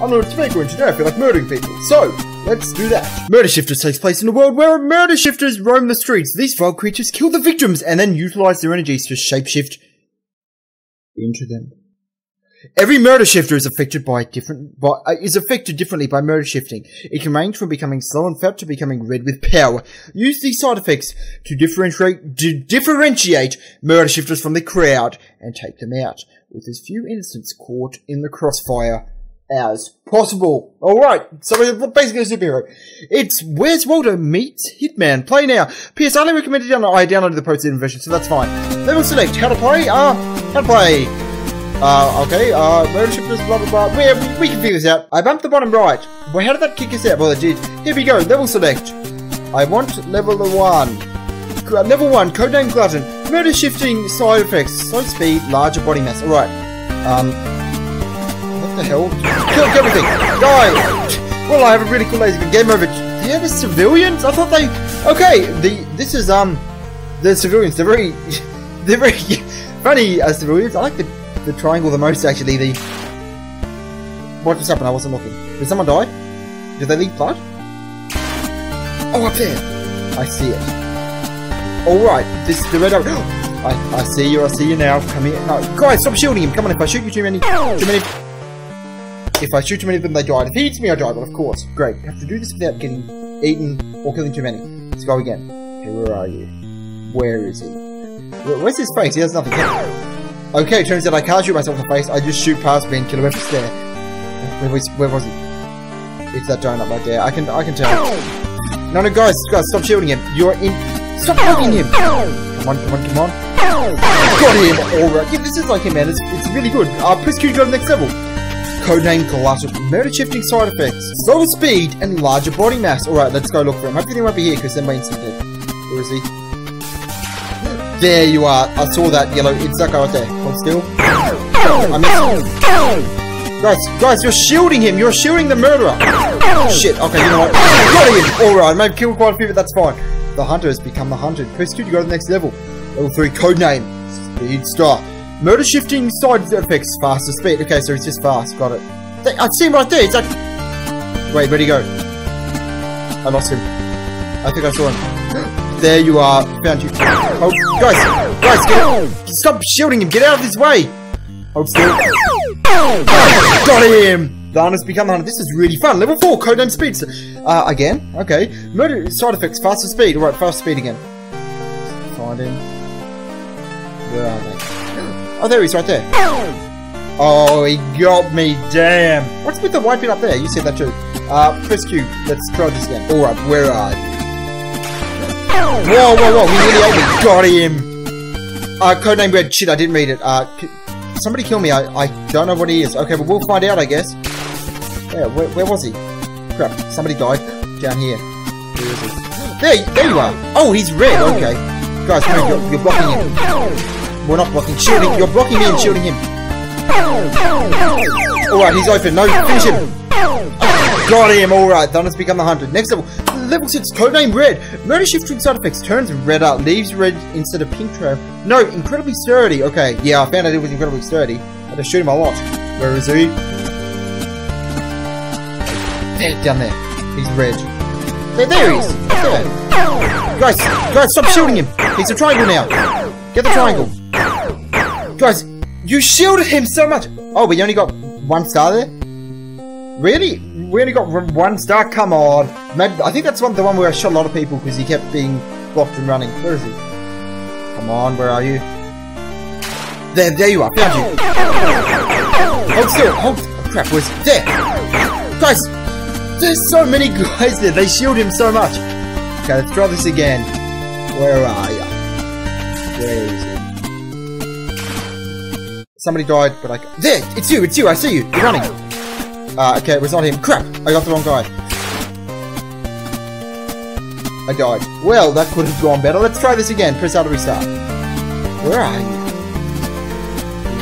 I know what to make one today. I feel like murdering people. So, let's do that. Murder Shifters takes place in a world where murder shifters roam the streets. These vile creatures kill the victims and then utilize their energies to shapeshift into them. Every murder shifter is affected by different, by, uh, is affected differently by murder shifting. It can range from becoming slow and fat to becoming red with power. Use these side effects to differentiate, to differentiate murder shifters from the crowd and take them out with as few innocents caught in the crossfire as possible. Alright, so we're basically a superhero. It's Where's Waldo meets Hitman. Play now. P.S. I only recommended I downloaded the post-edited version, so that's fine. Level select. How to play? Uh, how to play? Uh, okay, uh, murder shifters, blah blah blah. We, we, we can figure this out. I bumped the bottom right. Well, how did that kick us out? Well, it did. Here we go, level select. I want level 1. Uh, level 1, codename Glutton. Murder shifting side effects. Slow speed, larger body mass. Alright. Um, the hell? Kill everything! Die! Well, I have a really cool laser. Game over. Yeah, the civilians? I thought they... Okay, the this is, um, the civilians. They're very... They're very funny as civilians. I like the the triangle the most, actually. The What just happened? I wasn't looking. Did someone die? Did they leak blood? Oh, up there! I see it. Alright, this is the red. I, I see you, I see you now. Come here. No, guys, stop shooting him. Come on, if I shoot you too many... Too many... If I shoot too many of them, they die. If he eats me, I die. but of course. Great. You have to do this without getting eaten or killing too many. Let's go again. Okay, where are you? Where is he? Where's his face? He has nothing. Okay, turns out I can't shoot myself in the face. I just shoot past me and kill whoever's there. Where was, where was he? It's that donut right there. I can I can tell. No, no, guys, guys, stop shooting him. You're in. Stop poking him. Come on, come on, come on. Got him. All right. Yeah, this is like him, man. It's, it's really good. Uh, press Q to go to the next level. Codename Glutton. Murder shifting side effects. Slower speed and larger body mass. Alright, let's go look for him. Hopefully he won't be here because then we're instantly. Where is he? There you are. I saw that yellow. It's guy right there. Hold still. I missed. Guys, guys, you're shielding him. You're shielding the murderer. Shit. Okay, you know what? Got him. All right, maybe killed quite a few, but that's fine. The hunter has become the hunted. Q to go to the next level. Level three. Code name. Speed star. Murder shifting side effects. Faster speed. Okay, so it's just fast. Got it. I see him right there. It's like. Wait, where'd he go? I lost him. I think I saw him. There you are. Found you. Oh, guys, guys, get out. Stop shielding him. Get out of his way. Hold still. Got him. The hunter's become hunter. This is really fun. Level 4, codename speed. Uh, again? Okay. Murder side effects, faster speed. Alright, fast speed again. Find him. Where are they? Oh, there he is, right there. Oh, he got me. Damn. What's with the white bit up there? You said that too. Uh, press Q. Let's try this again. Alright, where are you? Whoa, whoa, whoa, nearly ate. Got him. Uh, codename Red. Shit, I didn't read it. Uh, somebody kill me. I, I don't know what he is. Okay, but we'll find out, I guess. Yeah, where, where was he? Crap, somebody died. Down here. Where is he? There, there you are. Oh, he's red. Okay. Guys, come you're, you're blocking him. We're not blocking. Shielding. You're blocking me and shielding him. Alright, he's open. No, finish him. Got him. Alright, Thunder's become the hunted. Next level level 6, codename Red. Murder shifting side effects turns red up, leaves red instead of pink trail. No, incredibly sturdy. Okay, yeah, I found out it was incredibly sturdy. I had to shoot him a lot. Where is he? There, down there. He's red. There, there he is. There. Guys, guys, stop shooting him. He's a triangle now. Get the triangle. Guys, you shielded him so much. Oh, we only got one star there? Really? We only got one star? Come on. I think that's one, the one where I shot a lot of people because he kept being blocked and running. Where is he? Come on, where are you? There, there you are. Found you. Hold still. Hold. Oh, crap, where's There. Guys, there's so many guys there. They shield him so much. Okay, let's try this again. Where are you? Where is? Somebody died, but I... There! It's you! It's you! I see you! You're running! Uh, okay, it was not him. Crap! I got the wrong guy. I died. Well, that could have gone better. Let's try this again. Press out to restart. Where are you?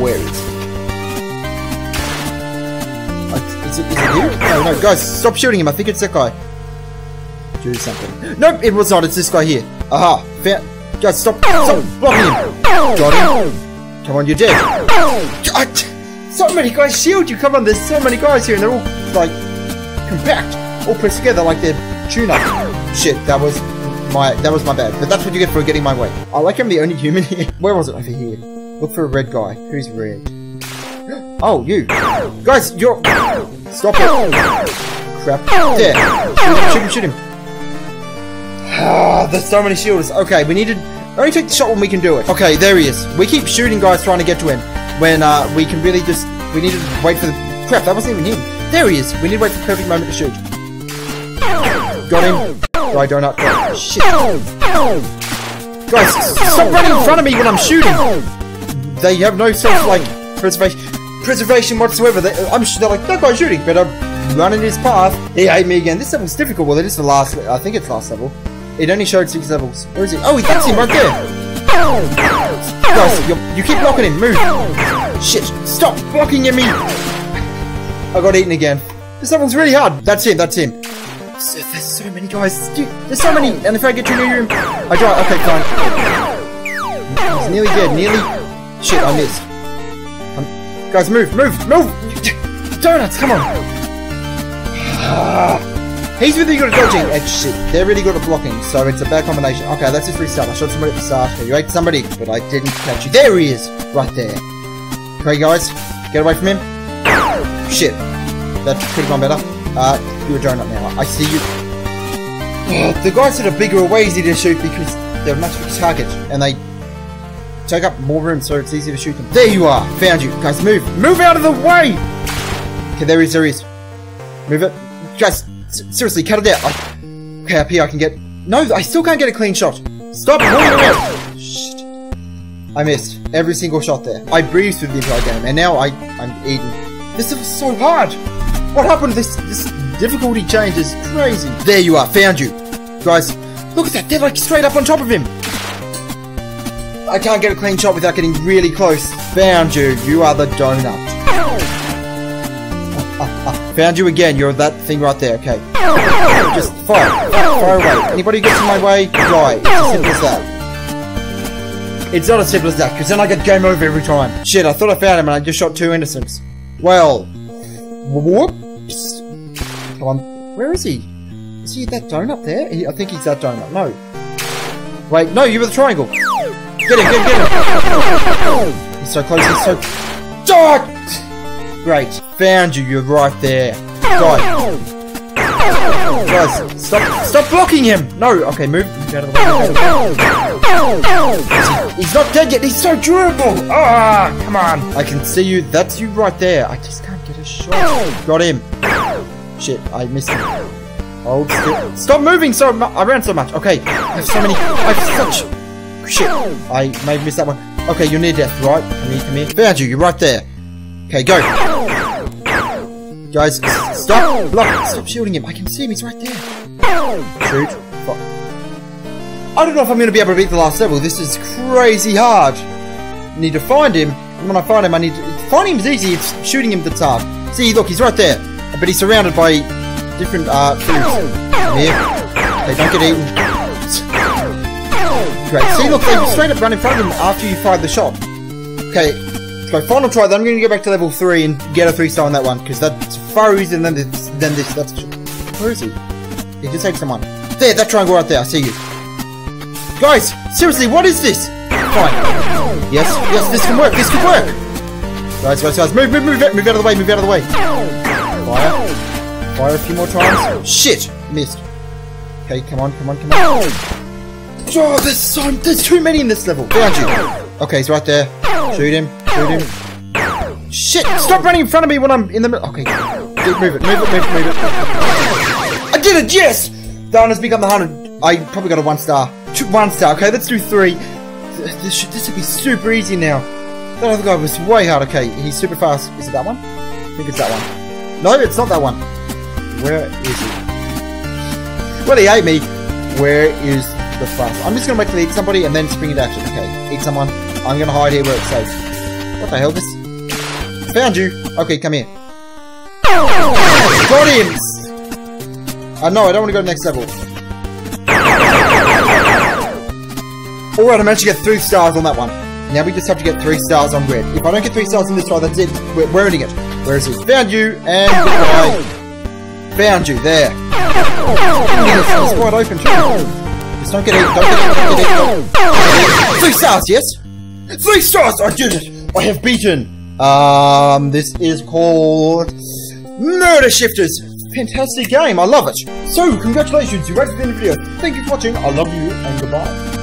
Where is he? Is, it, is it you? No, no, guys, stop shooting him. I think it's that guy. Do something. Nope, it was not. It's this guy here. Aha. Fair. Guys, stop. Stop blocking him. Got him. Come on, you're dead. So many guys shield you. Come on, there's so many guys here, and they're all like, compact. All pressed together like they're tuna. Shit, that was my that was my bad. But that's what you get for getting my way. I like I'm the only human here. Where was it? Over here. Look for a red guy. Who's red? Oh, you. Guys, you're... Stop it. Crap. There. Shoot him, shoot him, shoot him. Ah, there's so many shields. Okay, we need to... Only take the shot when we can do it. Okay, there he is. We keep shooting guys trying to get to him. When, uh, we can really just... We need to wait for the... Crap, that wasn't even him. There he is. We need to wait for the perfect moment to shoot. Got him. Die, donut. Shit. Guys, stop running in front of me when I'm shooting. They have no self, like, preservation preservation whatsoever. They, I'm they're like, that guy's shooting, but I'm running his path. He ate me again. This level's difficult. Well, it is the last, I think it's last level. It only showed six levels. Where is he? Oh, he, that's him right there. Guys, you keep blocking him. Move. Shit. Stop blocking at me. I got eaten again. This level's really hard. That's him. That's him. So, there's so many guys. Dude, there's so many. And if I get too near him, I die. Okay, fine. He's nearly dead. Nearly. Shit, I missed. Um, guys, move, move, move! Donuts, come on! Ah. He's really good at dodging and shit. They're really good at blocking, so it's a bad combination. Okay, let's just restart. I shot somebody at the start. You ate somebody, but I didn't catch you. There he is! Right there. Okay, guys, get away from him. Shit. That could have gone better. Uh, you're a donut now. I see you. The guys that are bigger are way easier to shoot because they're much bigger target, and they take up more room so it's easier to shoot them. There you are! Found you. Guys, move! Move out of the way! Okay, there he is, there he is. Move it. Guys, seriously, cut it out. Okay, up here I can get... No, I still can't get a clean shot. Stop moving around! Shit. I missed every single shot there. I breezed through the entire game, and now I, I'm eating. This is so hard! What happened? This, this difficulty change is crazy. There you are, found you. Guys, look at that, they're like straight up on top of him. I can't get a clean shot without getting really close. Found you. You are the donut. Found you again. You're that thing right there. Okay. Just fire. Fire away. Anybody gets in my way, die. It's as simple as that. It's not as simple as that, because then I get game over every time. Shit, I thought I found him and I just shot two innocents. Well. Whoops. Come on. Where is he? Is he that donut there? He, I think he's that donut. No. Wait, no, you were the triangle. Get him, get him, get him! He's so close, he's so... Dog! Great. Found you, you're right there. Die. Guys, stop, stop blocking him! No, okay, move. out of the way. He's not dead yet, he's so durable! Ah, come on. I can see you, that's you right there. I just can't get a shot. Got him. Shit, I missed him. Hold still. Stop moving so I ran so much. Okay, I have so many. I have such Shit! I may have missed that one. Okay, you're near death, right? Come here, come here. Found you, you're right there. Okay, go. Guys, stop! Block! Stop shooting him. I can see him, he's right there. Shoot. Fuck. I don't know if I'm to be able to beat the last level. This is crazy hard. I need to find him. And when I find him, I need to... Finding him's easy. It's shooting him that's hard. See, look, he's right there. But he's surrounded by different, uh. Come here. They don't get eaten. Great. See, look, they straight up run in front of them after you fired the shot. Okay, let's go final try. Then I'm going to go back to level 3 and get a 3 star on that one, because that's far easier than this. Than this. Where is he? He just saved someone. There, that triangle right there. I see you. Guys, seriously, what is this? Fine. Yes, yes, this can work. This can work. Guys, guys, guys, move, move, move, move out of the way, move out of the way. Fire. Fire a few more times. Shit, missed. Okay, come on, come on, come on. Oh, there's so there's too many in this level. Found you. Okay, he's right there. Shoot him. Shoot him. Shit! Stop running in front of me when I'm in the middle. Okay. Move it, move it, move it, move it. I did it, yes! Down has become the 100. I probably got a one star. One star. Okay, let's do three. This should, this would be super easy now. That other guy was way hard. Okay, he's super fast. Is it that one? I think it's that one. No, it's not that one. Where is he? Well, he ate me. Where is the fast. I'm just gonna wait till eat somebody and then spring into action. Okay, eat someone. I'm gonna hide here where it's safe. What the hell? This found you. Okay, come here. Got him. Uh, no, I don't want to go to the next level. Alright, I managed to get three stars on that one. Now we just have to get three stars on red. If I don't get three stars on this try, that's it. We're, we're ending it. Where is he? Found you, and goodbye. found you. There. It's, it's wide open too. Just don't get it. Don't get it. Don't get it. Three stars, yes. Three stars. I did it. I have beaten. Um, this is called Murder Shifters. Fantastic game. I love it. So, congratulations. You rated the video. Thank you for watching. I love you and goodbye.